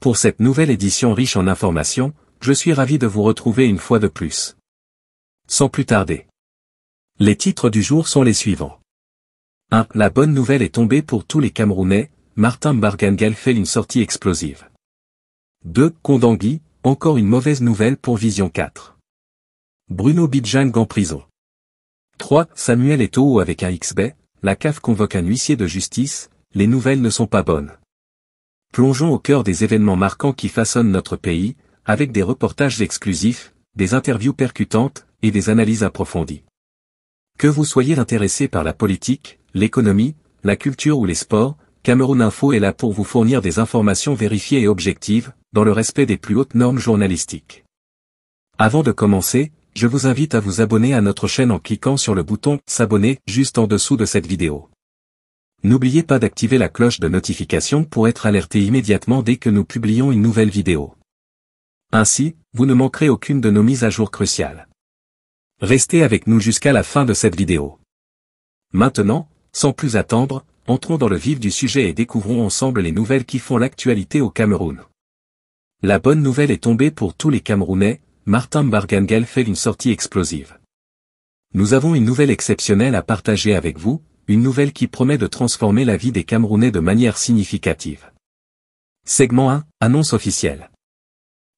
pour cette nouvelle édition riche en informations, je suis ravi de vous retrouver une fois de plus. Sans plus tarder. Les titres du jour sont les suivants. 1. La bonne nouvelle est tombée pour tous les Camerounais, Martin Bargangel fait une sortie explosive. 2. Kondangui, encore une mauvaise nouvelle pour Vision 4. Bruno Bidjang en prison. 3. Samuel Eto'o avec un XB, la CAF convoque un huissier de justice, les nouvelles ne sont pas bonnes. Plongeons au cœur des événements marquants qui façonnent notre pays, avec des reportages exclusifs, des interviews percutantes, et des analyses approfondies. Que vous soyez intéressé par la politique, l'économie, la culture ou les sports, Cameroun Info est là pour vous fournir des informations vérifiées et objectives, dans le respect des plus hautes normes journalistiques. Avant de commencer, je vous invite à vous abonner à notre chaîne en cliquant sur le bouton S'abonner juste en dessous de cette vidéo. N'oubliez pas d'activer la cloche de notification pour être alerté immédiatement dès que nous publions une nouvelle vidéo. Ainsi, vous ne manquerez aucune de nos mises à jour cruciales. Restez avec nous jusqu'à la fin de cette vidéo. Maintenant, sans plus attendre, entrons dans le vif du sujet et découvrons ensemble les nouvelles qui font l'actualité au Cameroun. La bonne nouvelle est tombée pour tous les Camerounais, Martin Bargangel fait une sortie explosive. Nous avons une nouvelle exceptionnelle à partager avec vous, une nouvelle qui promet de transformer la vie des Camerounais de manière significative. Segment 1, annonce officielle.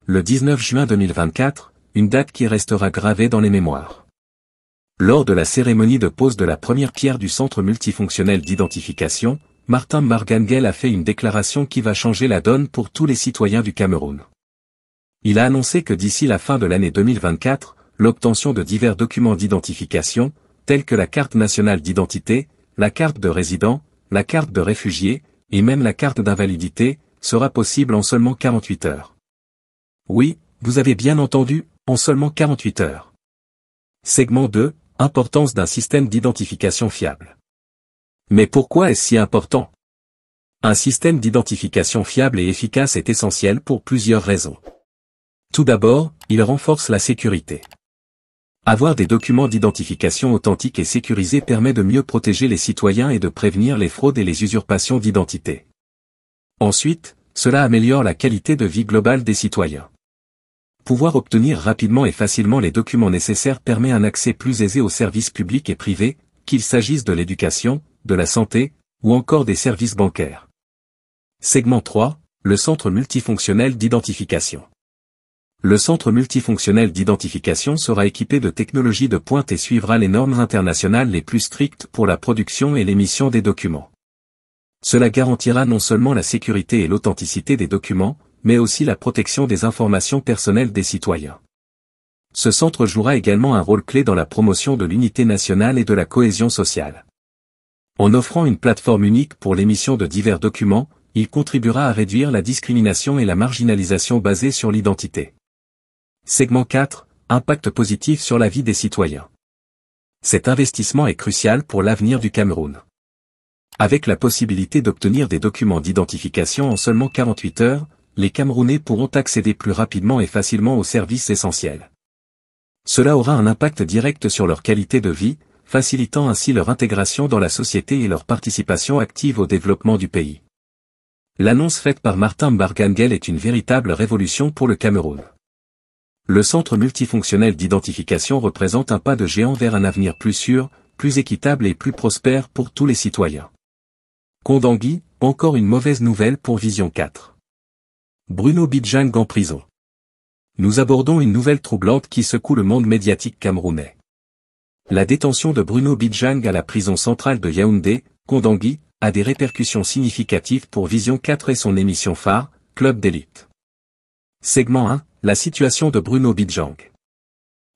Le 19 juin 2024, une date qui restera gravée dans les mémoires. Lors de la cérémonie de pose de la première pierre du centre multifonctionnel d'identification, Martin Bargangel a fait une déclaration qui va changer la donne pour tous les citoyens du Cameroun. Il a annoncé que d'ici la fin de l'année 2024, l'obtention de divers documents d'identification, tels que la carte nationale d'identité, la carte de résident, la carte de réfugié, et même la carte d'invalidité, sera possible en seulement 48 heures. Oui, vous avez bien entendu, en seulement 48 heures. Segment 2, Importance d'un système d'identification fiable. Mais pourquoi est-ce si important? Un système d'identification fiable et efficace est essentiel pour plusieurs raisons. Tout d'abord, il renforce la sécurité. Avoir des documents d'identification authentiques et sécurisés permet de mieux protéger les citoyens et de prévenir les fraudes et les usurpations d'identité. Ensuite, cela améliore la qualité de vie globale des citoyens. Pouvoir obtenir rapidement et facilement les documents nécessaires permet un accès plus aisé aux services publics et privés, qu'il s'agisse de l'éducation, de la santé, ou encore des services bancaires. Segment 3, le centre multifonctionnel d'identification. Le centre multifonctionnel d'identification sera équipé de technologies de pointe et suivra les normes internationales les plus strictes pour la production et l'émission des documents. Cela garantira non seulement la sécurité et l'authenticité des documents, mais aussi la protection des informations personnelles des citoyens. Ce centre jouera également un rôle clé dans la promotion de l'unité nationale et de la cohésion sociale. En offrant une plateforme unique pour l'émission de divers documents, il contribuera à réduire la discrimination et la marginalisation basée sur l'identité. Segment 4. Impact positif sur la vie des citoyens. Cet investissement est crucial pour l'avenir du Cameroun. Avec la possibilité d'obtenir des documents d'identification en seulement 48 heures, les Camerounais pourront accéder plus rapidement et facilement aux services essentiels. Cela aura un impact direct sur leur qualité de vie, facilitant ainsi leur intégration dans la société et leur participation active au développement du pays. L'annonce faite par Martin Bargangel est une véritable révolution pour le Cameroun. Le centre multifonctionnel d'identification représente un pas de géant vers un avenir plus sûr, plus équitable et plus prospère pour tous les citoyens. Kondangui, encore une mauvaise nouvelle pour Vision 4. Bruno Bidjang en prison. Nous abordons une nouvelle troublante qui secoue le monde médiatique camerounais. La détention de Bruno Bidjang à la prison centrale de Yaoundé, Kondangui, a des répercussions significatives pour Vision 4 et son émission phare, Club d'élite. Segment 1, la situation de Bruno Bidjang.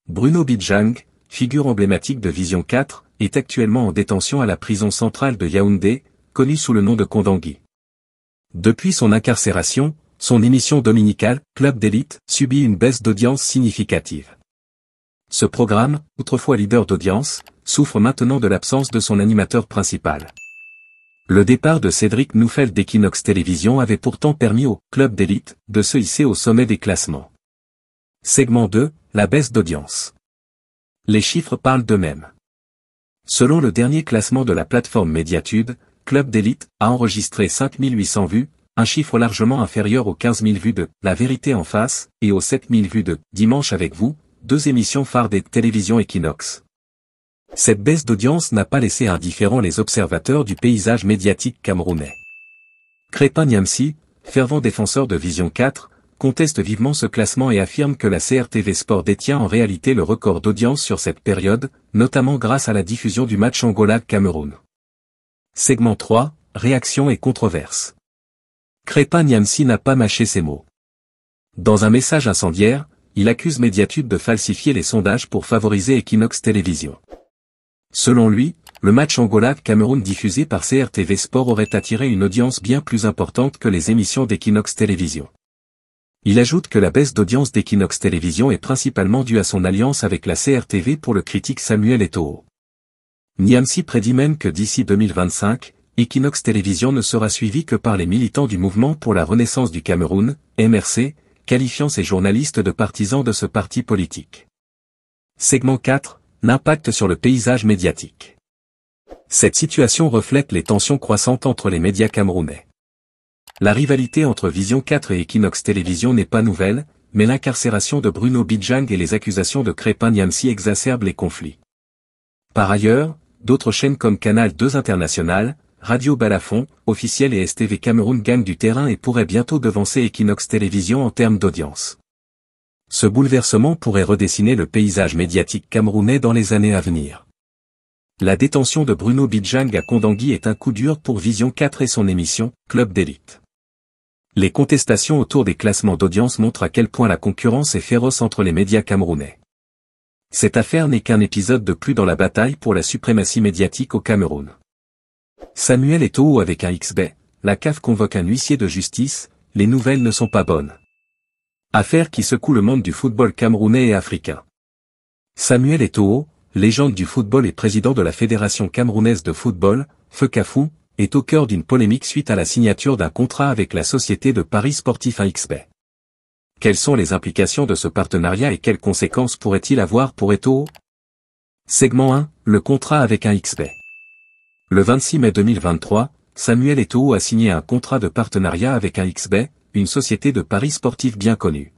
Bruno Bidjang, figure emblématique de Vision 4, est actuellement en détention à la prison centrale de Yaoundé, connue sous le nom de Kondangui. Depuis son incarcération, son émission dominicale, Club d'élite, subit une baisse d'audience significative. Ce programme, autrefois leader d'audience, souffre maintenant de l'absence de son animateur principal. Le départ de Cédric Noufel d'Equinox Télévision avait pourtant permis au Club d'élite de se hisser au sommet des classements. Segment 2, la baisse d'audience. Les chiffres parlent d'eux-mêmes. Selon le dernier classement de la plateforme Médiatude, Club d'élite a enregistré 5800 vues, un chiffre largement inférieur aux 15 000 vues de La Vérité en face et aux 7 000 vues de Dimanche avec vous, deux émissions phares des télévisions Equinox. Cette baisse d'audience n'a pas laissé indifférent les observateurs du paysage médiatique camerounais. Crépin Niamsi, fervent défenseur de Vision 4, conteste vivement ce classement et affirme que la CRTV Sport détient en réalité le record d'audience sur cette période, notamment grâce à la diffusion du match Angola-Cameroun. Segment 3, réaction et controverse. Crépin Niamsi n'a pas mâché ses mots. Dans un message incendiaire, il accuse Mediatude de falsifier les sondages pour favoriser Equinox Télévision. Selon lui, le match Angola-Cameroun diffusé par CRTV Sport aurait attiré une audience bien plus importante que les émissions d'Equinox Télévision. Il ajoute que la baisse d'audience d'Equinox Télévision est principalement due à son alliance avec la CRTV pour le critique Samuel Eto'o. Niamsi prédit même que d'ici 2025, Equinox Télévision ne sera suivi que par les militants du mouvement pour la renaissance du Cameroun, MRC, qualifiant ses journalistes de partisans de ce parti politique. Segment 4, l'impact sur le paysage médiatique. Cette situation reflète les tensions croissantes entre les médias camerounais. La rivalité entre Vision 4 et Equinox Télévision n'est pas nouvelle, mais l'incarcération de Bruno Bidjang et les accusations de Crépin Niamsi exacerbent les conflits. Par ailleurs, d'autres chaînes comme Canal 2 International, Radio Balafon, officiel et STV Cameroun gagnent du terrain et pourraient bientôt devancer Equinox Télévision en termes d'audience. Ce bouleversement pourrait redessiner le paysage médiatique camerounais dans les années à venir. La détention de Bruno Bidjang à Kondangui est un coup dur pour Vision 4 et son émission, Club d'élite. Les contestations autour des classements d'audience montrent à quel point la concurrence est féroce entre les médias camerounais. Cette affaire n'est qu'un épisode de plus dans la bataille pour la suprématie médiatique au Cameroun. Samuel Eto'o avec un XB, la CAF convoque un huissier de justice, les nouvelles ne sont pas bonnes. Affaire qui secoue le monde du football camerounais et africain. Samuel Eto'o, légende du football et président de la Fédération camerounaise de football, FECAFOU, est au cœur d'une polémique suite à la signature d'un contrat avec la société de Paris Sportif 1xB. Quelles sont les implications de ce partenariat et quelles conséquences pourrait-il avoir pour Eto'o Segment 1, le contrat avec un XB. Le 26 mai 2023, Samuel Eto'o a signé un contrat de partenariat avec un XB, une société de paris sportif bien connue.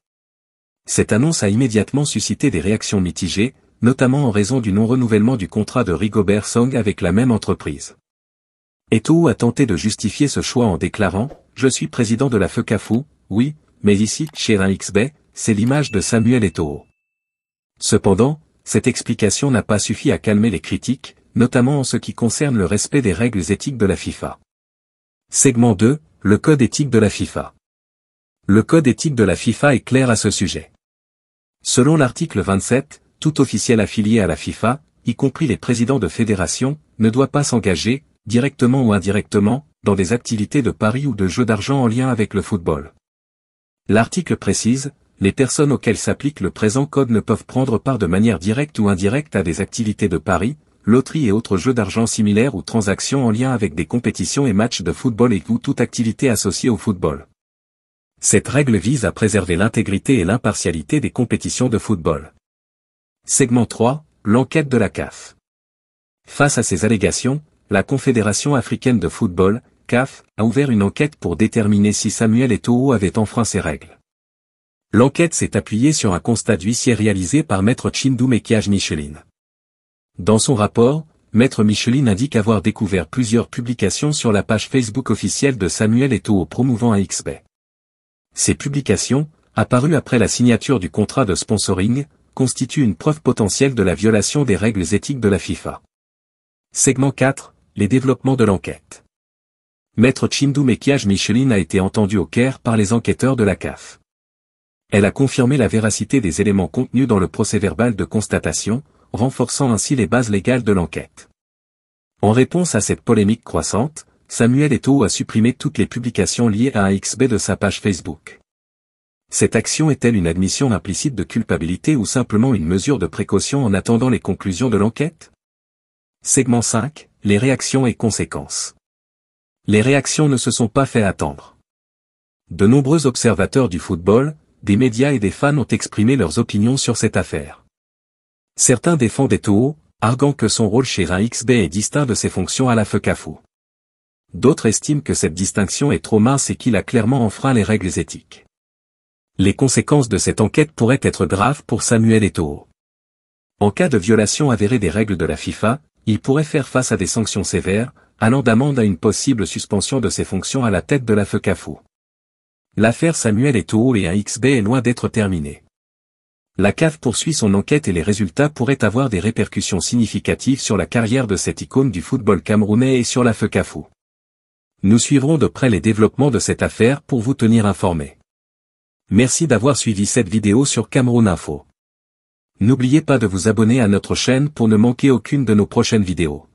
Cette annonce a immédiatement suscité des réactions mitigées, notamment en raison du non-renouvellement du contrat de Rigobert Song avec la même entreprise. Eto'o a tenté de justifier ce choix en déclarant « Je suis président de la FECAFU, oui, mais ici, chez un XB, c'est l'image de Samuel Eto'o. » Cependant, cette explication n'a pas suffi à calmer les critiques, notamment en ce qui concerne le respect des règles éthiques de la FIFA. Segment 2, le code éthique de la FIFA. Le code éthique de la FIFA est clair à ce sujet. Selon l'article 27, tout officiel affilié à la FIFA, y compris les présidents de fédération, ne doit pas s'engager, directement ou indirectement, dans des activités de paris ou de jeux d'argent en lien avec le football. L'article précise, les personnes auxquelles s'applique le présent code ne peuvent prendre part de manière directe ou indirecte à des activités de paris, loterie et autres jeux d'argent similaires ou transactions en lien avec des compétitions et matchs de football et ou toute activité associée au football. Cette règle vise à préserver l'intégrité et l'impartialité des compétitions de football. Segment 3, l'enquête de la CAF. Face à ces allégations, la Confédération africaine de football, CAF, a ouvert une enquête pour déterminer si Samuel Eto'o avait enfreint ces règles. L'enquête s'est appuyée sur un constat d'huissier réalisé par Maître Chindou Mekiaj Micheline. Dans son rapport, Maître Micheline indique avoir découvert plusieurs publications sur la page Facebook officielle de Samuel Eto'o promouvant un XB. Ces publications, apparues après la signature du contrat de sponsoring, constituent une preuve potentielle de la violation des règles éthiques de la FIFA. Segment 4, les développements de l'enquête. Maître Chimdou Mekiaj Micheline a été entendu au Caire par les enquêteurs de la CAF. Elle a confirmé la véracité des éléments contenus dans le procès-verbal de constatation, renforçant ainsi les bases légales de l'enquête. En réponse à cette polémique croissante, Samuel Eto'o a supprimé toutes les publications liées à un XB de sa page Facebook. Cette action est-elle une admission implicite de culpabilité ou simplement une mesure de précaution en attendant les conclusions de l'enquête? Segment 5, les réactions et conséquences. Les réactions ne se sont pas fait attendre. De nombreux observateurs du football, des médias et des fans ont exprimé leurs opinions sur cette affaire. Certains défendent Eto'o, arguant que son rôle chez un XB est distinct de ses fonctions à la FECAFO. D'autres estiment que cette distinction est trop mince et qu'il a clairement enfreint les règles éthiques. Les conséquences de cette enquête pourraient être graves pour Samuel Eto'o. En cas de violation avérée des règles de la FIFA, il pourrait faire face à des sanctions sévères, allant d'amende à une possible suspension de ses fonctions à la tête de la FECAFU. L'affaire Samuel Eto'o et un XB est loin d'être terminée. La CAF poursuit son enquête et les résultats pourraient avoir des répercussions significatives sur la carrière de cette icône du football camerounais et sur la FECAFU. Nous suivrons de près les développements de cette affaire pour vous tenir informés. Merci d'avoir suivi cette vidéo sur Cameroun Info. N'oubliez pas de vous abonner à notre chaîne pour ne manquer aucune de nos prochaines vidéos.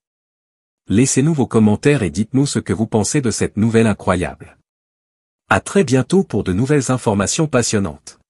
Laissez-nous vos commentaires et dites-nous ce que vous pensez de cette nouvelle incroyable. À très bientôt pour de nouvelles informations passionnantes.